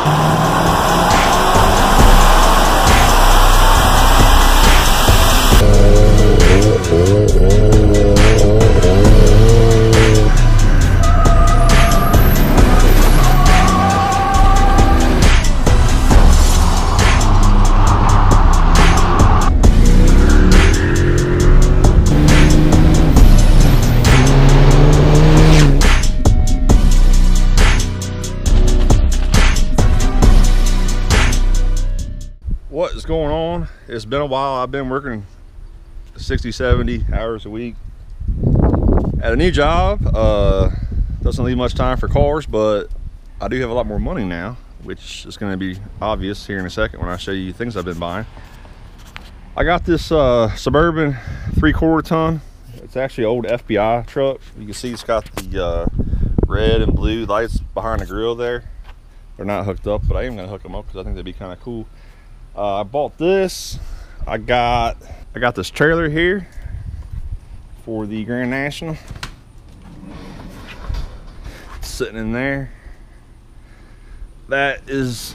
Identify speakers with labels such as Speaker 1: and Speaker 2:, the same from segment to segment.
Speaker 1: Ah! Going on? It's been a while. I've been working 60, 70 hours a week at a new job. Uh, doesn't leave much time for cars, but I do have a lot more money now, which is going to be obvious here in a second when I show you things I've been buying. I got this uh, Suburban three quarter ton. It's actually an old FBI truck. You can see it's got the uh, red and blue lights behind the grill there. They're not hooked up, but I am gonna hook them up because I think they'd be kind of cool. Uh, I bought this. I got I got this trailer here for the Grand National. Sitting in there. That is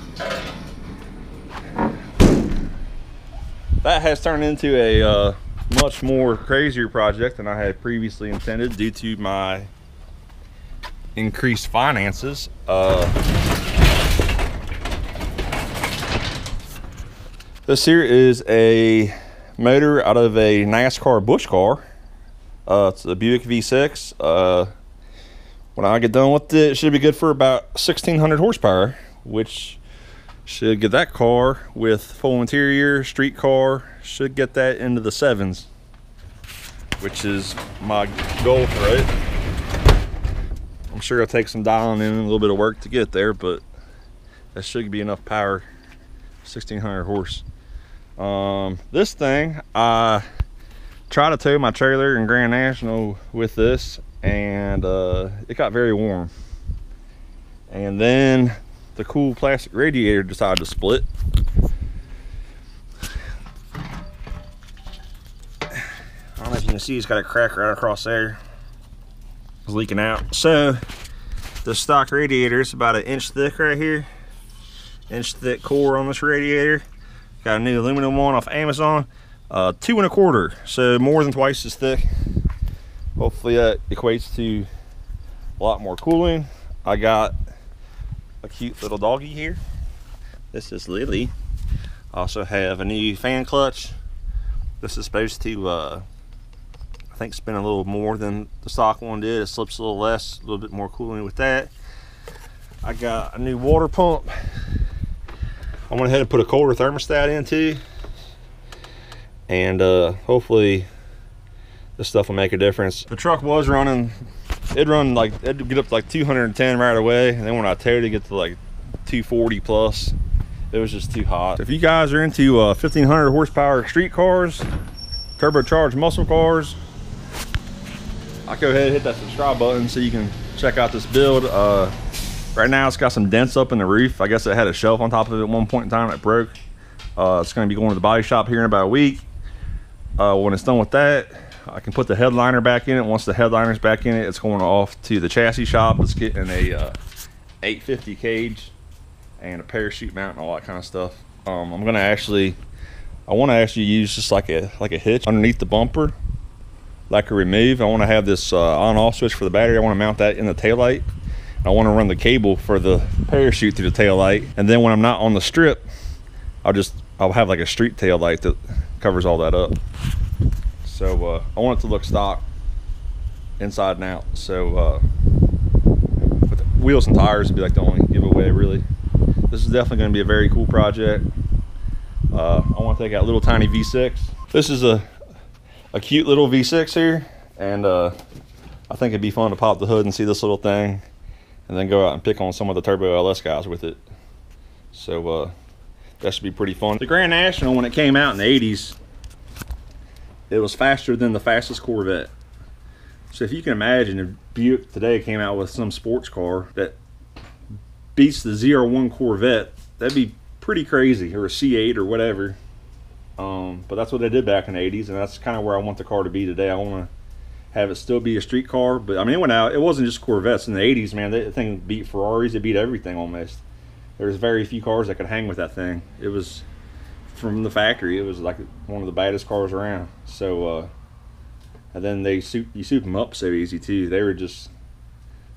Speaker 1: that has turned into a uh, much more crazier project than I had previously intended due to my increased finances. Uh, this here is a motor out of a NASCAR Busch car. Uh, it's a Buick V6. Uh, when I get done with it, it should be good for about 1600 horsepower, which should get that car with full interior, street car, should get that into the sevens, which is my goal for it. I'm sure it'll take some dialing in and a little bit of work to get there, but that should be enough power, 1600 horse. Um, this thing, I tried to tow my trailer in Grand National with this and uh, it got very warm. And then the cool plastic radiator decided to split. I don't know if you can see it's got a crack right across there. It's leaking out. So the stock radiator is about an inch thick right here. Inch thick core on this radiator. Got a new aluminum one off Amazon. Uh, two and a quarter, so more than twice as thick. Hopefully that equates to a lot more cooling. I got a cute little doggy here. This is Lily. Also have a new fan clutch. This is supposed to, uh, I think, spin a little more than the stock one did. It slips a little less, a little bit more cooling with that. I got a new water pump. I went ahead and put a colder thermostat in too. And uh, hopefully this stuff will make a difference. The truck was running it'd run like it'd get up to like 210 right away and then when i towed it get to like 240 plus it was just too hot if you guys are into uh 1500 horsepower street cars turbocharged muscle cars i'll go ahead and hit that subscribe button so you can check out this build uh right now it's got some dents up in the roof i guess it had a shelf on top of it at one point in time It broke uh it's going to be going to the body shop here in about a week uh when it's done with that I can put the headliner back in it. Once the headliner's back in it, it's going off to the chassis shop. It's getting a uh, 850 cage and a parachute mount and all that kind of stuff. Um, I'm gonna actually, I want to actually use just like a like a hitch underneath the bumper, like a remove. I want to have this uh, on-off switch for the battery. I want to mount that in the taillight. I want to run the cable for the parachute through the tail light, and then when I'm not on the strip, I'll just I'll have like a street tail light that covers all that up. So uh, I want it to look stock inside and out. So uh, wheels and tires would be like the only giveaway really. This is definitely going to be a very cool project. Uh, I want to take out little tiny V6. This is a, a cute little V6 here. And uh, I think it'd be fun to pop the hood and see this little thing. And then go out and pick on some of the Turbo LS guys with it. So uh, that should be pretty fun. The Grand National, when it came out in the 80s, it was faster than the fastest Corvette. So if you can imagine if Buick today came out with some sports car that beats the ZR1 Corvette, that'd be pretty crazy, or a C8 or whatever. Um, but that's what they did back in the 80s, and that's kind of where I want the car to be today. I want to have it still be a street car, but I mean, it went out. It wasn't just Corvettes in the 80s, man. That thing beat Ferraris. It beat everything almost. There was very few cars that could hang with that thing. It was from the factory. It was like one of the baddest cars around. So, uh, and then they soup you soup them up so easy too. They were just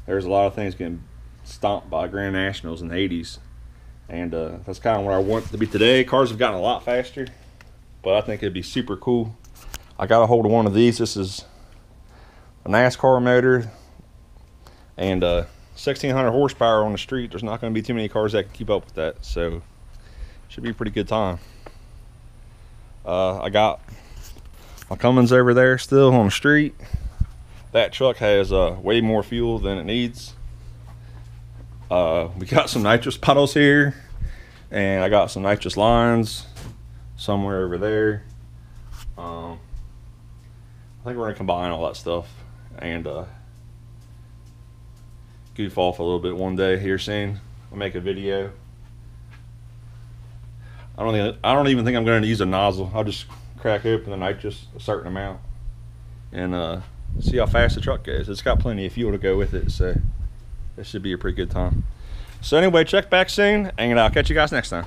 Speaker 1: there was a lot of things getting stomped by Grand Nationals in the '80s, and uh, that's kind of what I want to be today. Cars have gotten a lot faster, but I think it'd be super cool. I got a hold of one of these. This is a NASCAR motor and uh, 1600 horsepower on the street. There's not going to be too many cars that can keep up with that, so should be a pretty good time. Uh, I got my Cummins over there still on the street. That truck has uh, way more fuel than it needs. Uh, we got some nitrous puddles here, and I got some nitrous lines somewhere over there. Um, I think we're gonna combine all that stuff and uh, goof off a little bit one day here soon. I'll make a video. I don't think I don't even think I'm going to use a nozzle. I'll just crack open the nitrous a certain amount and uh, see how fast the truck goes. It's got plenty of fuel to go with it, so it should be a pretty good time. So anyway, check back soon, and I'll catch you guys next time.